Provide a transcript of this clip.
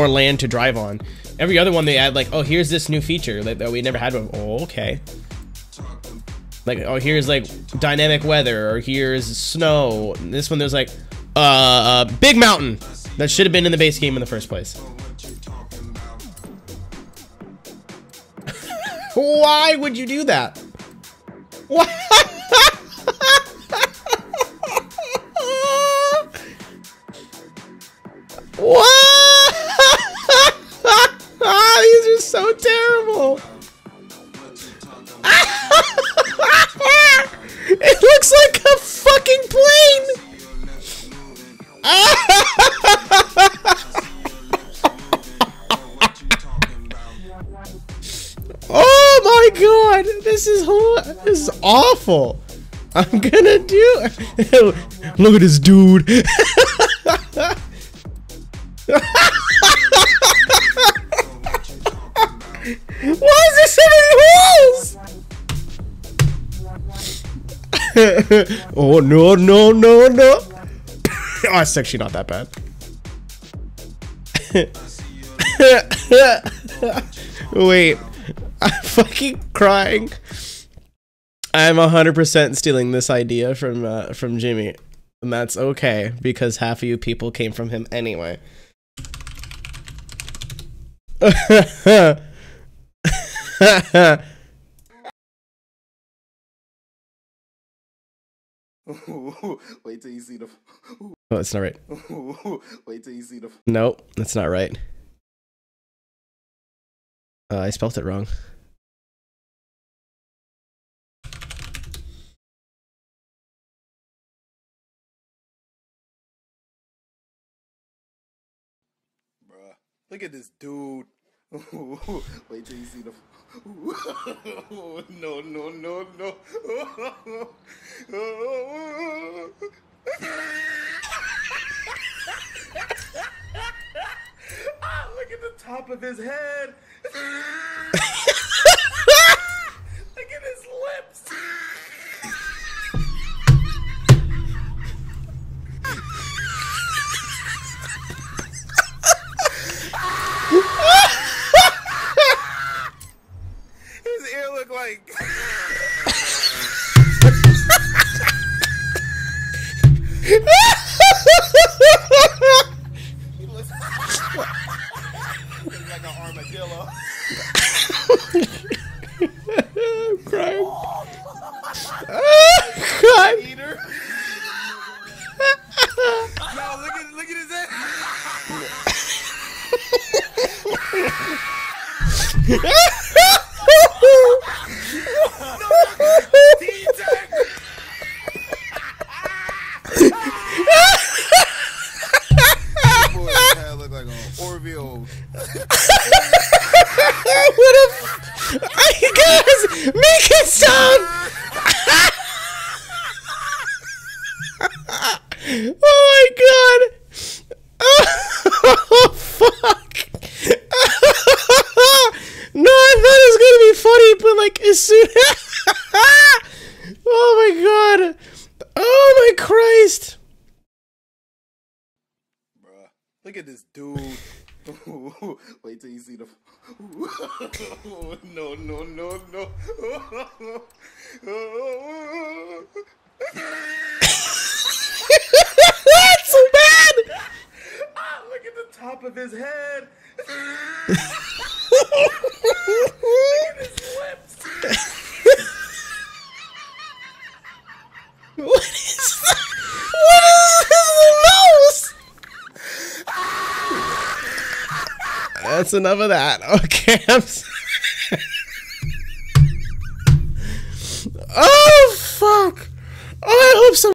more land to drive on. Every other one they add like, oh, here's this new feature that, that we never had before. Oh, okay. Like, oh, here's like dynamic weather, or here's snow. This one there's like, uh, uh big mountain that should have been in the base game in the first place. Why would you do that? Why? what? Terrible. it looks like a fucking plane. oh my god, this is this is awful. I'm gonna do. Look at this dude. Oh no no no no! oh, it's actually not that bad. Wait, I'm fucking crying. I'm 100% stealing this idea from uh, from Jimmy, and that's okay because half of you people came from him anyway. Wait till you see the. oh, that's not right. Wait till you see the. Nope, that's not right. Uh, I spelt it wrong. Bruh, look at this dude. Wait till you see the. no, no, no, no. ah, look at the top of his head. He looks like an armadillo. I'm crying. Oh. Eater. no, look at look at his head. T-Tech. Guys, make it stop! oh my god! Oh fuck! no, I thought it was gonna be funny, but like as soon. oh my god! Oh my Christ! Bruh, look at this dude. Wait till you see the. no, no, no, no. That's so bad! ah, look at the top of his head. look at his lips. What that's enough of that. Okay. oh fuck! Oh, I hope so.